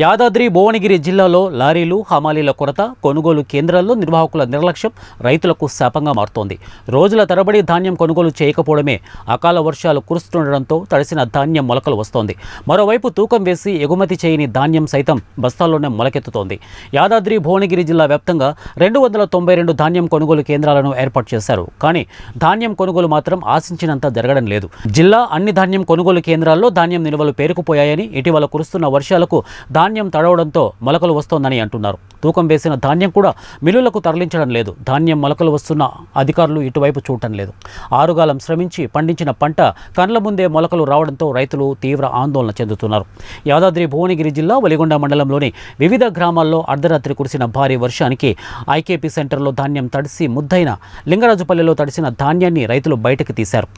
యాదాద్రి భువనగిరి జిల్లాలో లారీలు హమాలీల కొరత కొనుగోలు కేంద్రాల్లో నిర్వాహకుల నిర్లక్ష్యం రైతులకు శాపంగా మారుతోంది. రోజుల తరబడి ధాన్యం కొనుగోలు చేయకపోవడమే అకాల వర్షాలు కురుస్తుండడంతో తడిసిన ధాన్యం మొలకలు వస్తోంది. మరోవైపు తూకం వేసి ఎగుమతి చేయని ధాన్యం సైతం బస్తాల్లోనే మొలకెత్తుతోంది. యాదాద్రి భువనగిరి జిల్లా వ్యాప్తంగా రెండు వందల తొంభై రెండు ధాన్యం కొనుగోలు కేంద్రాలను ఏర్పాటు చేశారు. కానీ ధాన్యం కొనుగోలు మాత్రం ఆశించినంత జరగడం లేదు. జిల్లా అన్ని ధాన్యం కొనుగోలు కేంద్రాల్లో ధాన్యం నిల్వలు పేరుకుపోయాయని ఇటీవల కురుస్తున్న వర్షాలకు ధాన్యం ధాన్యం తడవడంతో మొలకలు వస్తోందని అంటున్నారు. తూకం వేసిన ధాన్యం కూడా మిల్లులకు తరలించడం లేదు. ధాన్యం మొలకలు వస్తున్న అధికారులు ఇటువైపు చూడటం లేదు. ఆరుగాలం శ్రమించి పండించిన పంట కండ్ల ముందే మొలకలు రావడంతో రైతులు తీవ్ర ఆందోళన చెందుతున్నారు. యాదాద్రి భువనగిరి జిల్లా వలిగొండ మండలంలోని వివిధ గ్రామాల్లో అర్ధరాత్రి కురిసిన భారీ వర్షానికి ఐకేపీ సెంటర్లో ధాన్యం తడిసి ముద్దైన లింగరాజుపల్లిలో తడిసిన ధాన్యాన్ని రైతులు బయటకు తీశారు.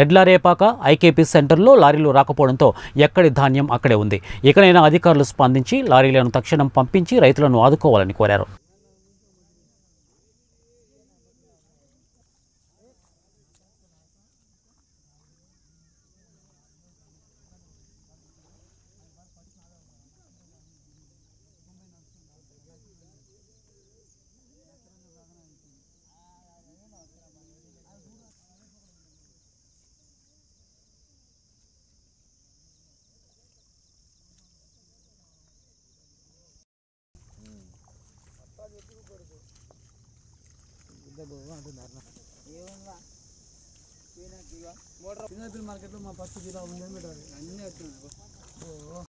రెడ్లారేపాక ఐకేపీ సెంటర్లో లారీలు రాకపోవడంతో ఎక్కడి ధాన్యం అక్కడే ఉంది. ఇకనైనా అధికారులు స్పందించి లారీలను తక్షణం పంపించి రైతులను ఆదుకోవాలని కోరారు. మార్కెట్లో మా పత్తి కిలో ఉంది అన్నీ వచ్చినాయి